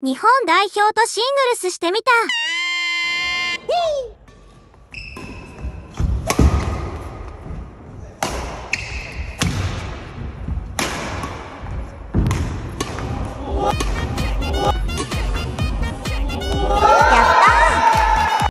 日本代表とシングルスしてみた。